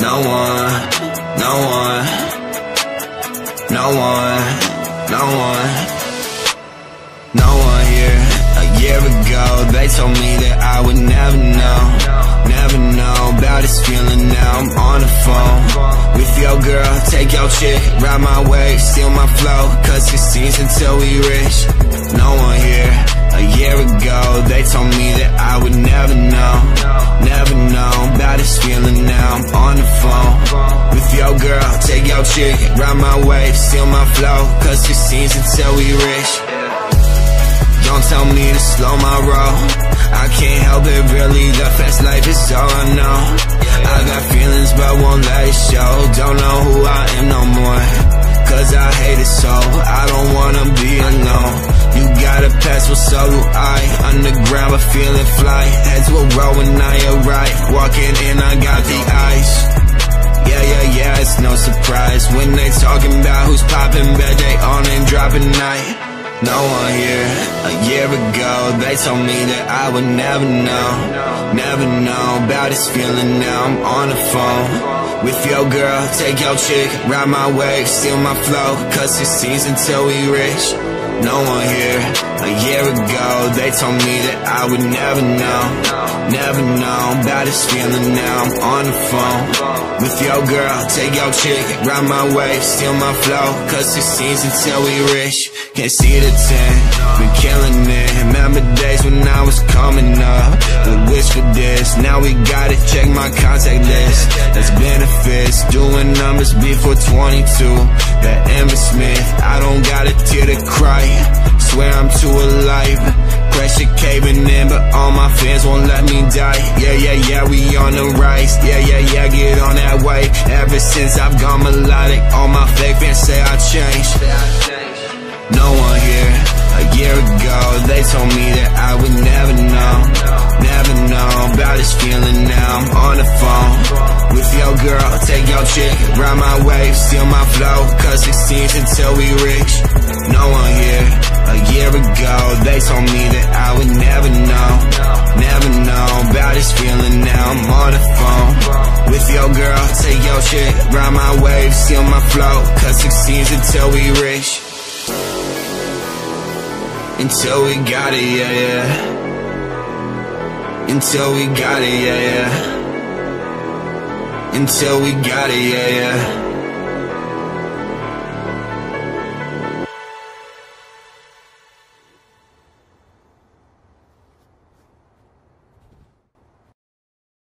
No one, no one, no one, no one, no one here. A year ago, they told me that I would never know, never know about this feeling. Now I'm on the phone with your girl. Take your chick, ride my wave, steal my flow. Cause it seems until we rich. No one here. A year ago, they told me that I would never know, ride my wave, steal my flow. Cause it seems until we rich. Don't tell me to slow my roll. I can't help it, really. The fast life is all I know. I got feelings, but won't let it show. Don't know who I am no more. Cause I hate it so. I don't wanna be alone. You got a pass, well, so do I. Underground, but feeling fly. Heads will roll when I arrive. Walking in, I got the ice. Yeah, yeah, yeah, it's no surprise talking about who's popping, bet they on and dropping night. No one here. A year ago, they told me that I would never know, never know about this feeling. Now I'm on the phone with your girl. Take your chick, ride my wave, steal my flow. Cause it seems until we rich. No one here. A year ago, they told me that I would never know, never know about this feeling. Now I'm on the phone with your girl. Take your chick, ride my wave, steal my flow. Cause it seems until we rich. Can't see the 10, been killing it. Remember days when I was coming up. We wish for this, now we gotta check my contact list. That's benefits, doing numbers before 22. Caving in, but all my fans won't let me die. Yeah, yeah, yeah, we on the rise. Yeah, yeah, yeah, get on that wave. Ever since I've gone melodic, all my fake fans say I changed. No one here. A year ago, they told me that I would Chick, ride my wave, steal my flow. It seems until we rich. No one here. A year ago, they told me that I would never know, never know about this feeling. Now I'm on the phone with your girl. Take your shit ride my wave, steal my flow. It seems until we rich. Until we got it, yeah, yeah. Until we got it, yeah, yeah. Until we got it, yeah, yeah.